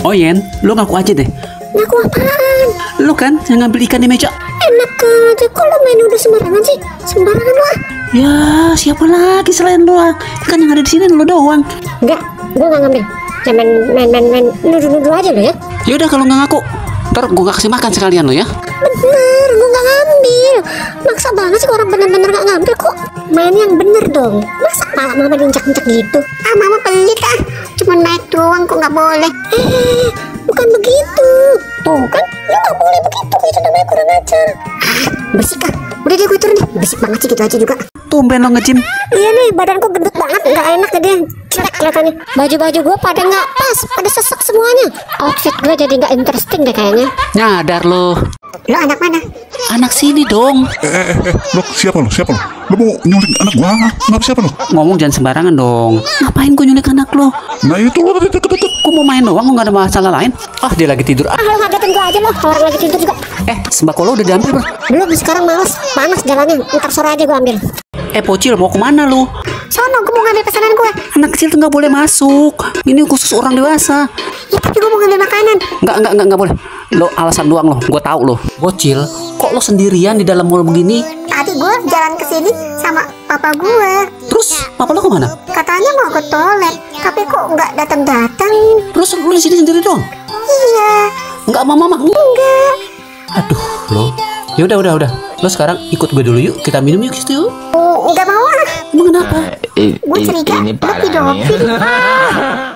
Oh Yen, lu ngaku aja deh. Ngaku apaan? Lu kan yang ngambil ikan di meja. Enak aja, kok lo main udah sembarangan sih? Sembarangan lah. Ya, siapa lagi selain lu? ah? Kan yang ada di sini lu doang. Enggak, gue nggak ngambil. Jangan main main main, main nuduh-nuduh aja lo ya. Ya udah kalau nggak ngaku, ntar gua gak kasih makan sekalian lo ya. Bener, gue nggak ngambil. Maksa banget sih orang bener-bener nggak ngambil kok. Main yang bener dong. Masa malah mama diincak-incak gitu? Ah, mama pelit ah. Cuma naik doang kok nggak boleh. Eh, bukan begitu. Tuh kan, lu nggak boleh begitu. Itu namanya kurang ajar. Ah, bersih kah? Udah deh gue turun deh. Bersih banget sih gitu aja juga. Tumben lo nge-gym. Iya nih, badanku gendut banget, nggak enak jadi jelek kelihatannya. Baju-baju gue pada nggak pas, pada sesek semuanya. Outfit gue jadi nggak interesting deh kayaknya. Nyadar lo. Lo anak mana? Anak sini dong. Eh, eh, eh, lo siapa lo? Siapa lo? Lo mau nyulik anak gua? Nggak siapa lo? Ngomong jangan sembarangan dong. Ngapain gua nyulik anak lo? Nah itu lo tadi deket-deket. Gua mau main doang, gua nggak ada masalah lain. Ah, dia lagi tidur. Ah, lo ngagetin gue aja lo, orang lagi tidur juga. eh, sembako lo udah diambil belum? Belum, sekarang males, panas jalannya. Ntar sore aja gue ambil. Eh, Pocil mau ke mana lu? Sono, gue mau ngambil pesanan gue. Anak kecil tuh nggak boleh masuk. Ini khusus orang dewasa. Ya, tapi gue mau ngambil makanan. Nggak, nggak, nggak, nggak boleh. Lo alasan doang lo, gua tahu lo. Bocil, kok lo sendirian di dalam mall begini? Tadi gue jalan ke sini sama papa gue. Terus, papa lo ke mana? Katanya mau ke toilet, tapi kok nggak datang-datang. Terus lo di sini sendiri dong? Iya, Nggak sama mama? enggak. Aduh, lo. Ya udah, udah, udah. Lo sekarang ikut gue dulu yuk. Kita minum yuk situ yuk. Oh, nggak mau ah. Emang kenapa? I- Gue i- curiga ini lo pedofil.